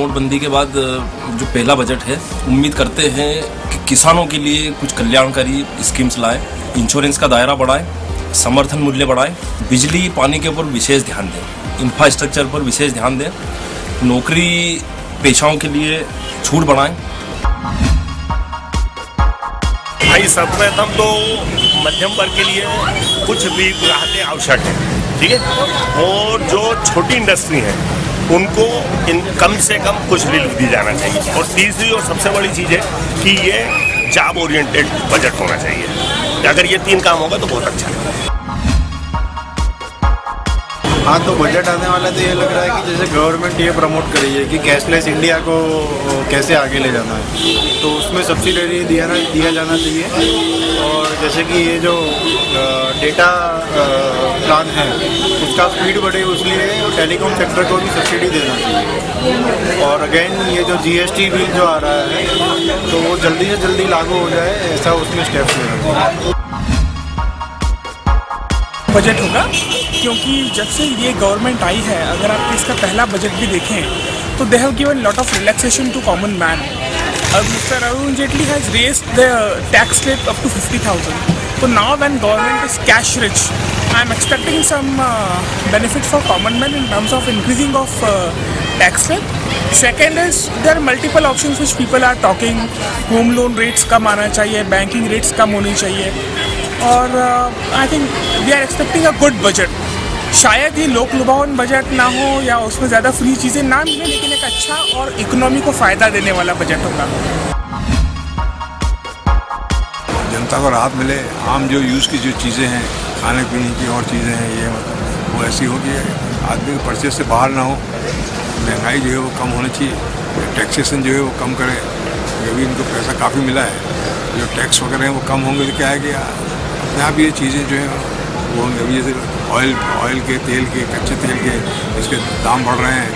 नोटबंदी के बाद जो पहला बजट है, उम्मीद करते हैं कि किसानों के लिए कुछ कल्याणकारी स्कीम्स लाए इंश्योरेंस का दायरा बढ़ाए, समर्थन मूल्य बढ़ाए, बिजली, पानी के ऊपर विशेष ध्यान दें इंफ्रास्ट्रक्चर पर विशेष ध्यान दें, नौकरी पेशाओं के लिए छूट बढ़ाएँ। भाई सर्वप्रथम तो मध्यम वर्ग के लिए कुछ भी राहतें आवश्यक है, ठीक है? और जो छोटी इंडस्ट्री है उनको इन कम से कम कुछ रिलीफ दी जाना चाहिए। और तीसरी और सबसे बड़ी चीज़ है कि ये जॉब ओरिएंटेड बजट होना चाहिए। अगर ये तीन काम होगा तो बहुत अच्छा है। हाँ तो बजट आने वाला तो ये लग रहा है कि जैसे गवर्नमेंट ये प्रमोट कर है कि कैशलेस इंडिया को कैसे आगे ले जाना है। तो उसमें सब्सिडरी दिया ना, दिया जाना चाहिए। और जैसे कि ये जो डेटा प्लान है, उसका स्पीड बढ़े उसलिए टेलीकॉम सेक्टर को भी सब्सिडी देना चाहिए। और अगेन ये जो जीएसटी बिल जो आ रहा है तो वो जल्दी से जल्दी लागू हो जाए, ऐसा उसमें स्टेप्स लेना चाहिए बजट होगा, क्योंकि जब से ये गवर्नमेंट आई है, अगर आप इसका पहला बजट भी देखें तो they have given lot of relaxation to common man अब mister Arun Jaitley has raise the tax rate up to fifty thousand तो now when government is cash rich I am expecting some benefit for common man in terms of increasing of tax rate second is there multiple option which people are talking home loan rates कम आना चाहिए banking rates कम होनी चाहिए. और I think we are expecting a good budget शायद ये लोक लुभावन बजट ना हो या उसमें ज़्यादा फ्री चीज़ें ना मिले, लेकिन एक अच्छा और इकोनॉमी को फ़ायदा देने वाला बजट होगा। जनता को राहत मिले। आम जो यूज़ की जो चीज़ें हैं, खाने पीने की और चीज़ें हैं, ये मतलब वो ऐसी हो कि आदमी के परचेज से बाहर ना हो। महँगाई जो है वो कम होनी चाहिए। टैक्सेशन जो है वो कम करे। अभी इनको पैसा काफ़ी मिला है, जो टैक्स वगैरह हैं वो कम होंगे तो क्या है कि अपने आप ये चीज़ें जो हैं, वो अभी जैसे ऑयल ऑयल के, तेल के, कच्चे तेल के इसके दाम बढ़ रहे हैं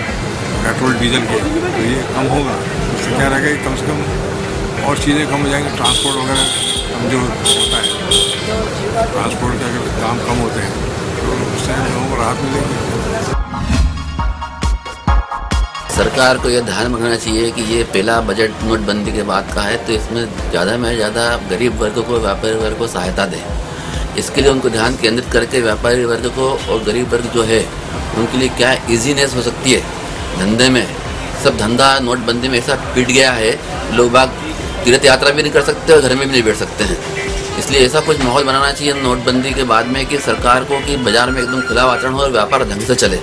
पेट्रोल डीजल के तो ये कम होगा। उससे क्या रहेगा कि कम से कम और चीज़ें कम हो जाएँगी ट्रांसपोर्ट वगैरह कम जो होता है। ट्रांसपोर्ट के अगर दाम कम होते हैं तो उससे लोगों को राहत मिलेगी। सरकार को यह ध्यान रखना चाहिए कि ये पहला बजट नोटबंदी के बाद का है तो इसमें ज़्यादा में ज़्यादा गरीब वर्ग को, व्यापारी वर्ग को सहायता दें। इसके लिए उनको ध्यान केंद्रित करके व्यापारी वर्ग को और गरीब वर्ग जो है, उनके लिए क्या ईजीनेस हो सकती है? धंधे में। सब धंधा नोटबंदी में ऐसा पिट गया है, लोग बाग तीर्थ यात्रा भी नहीं कर सकते और घर में भी नहीं बैठ सकते हैं। इसलिए ऐसा कुछ माहौल बनाना चाहिए नोटबंदी के बाद में कि सरकार को कि बाज़ार में एकदम खुला वातावरण हो और व्यापार ढंग से चले।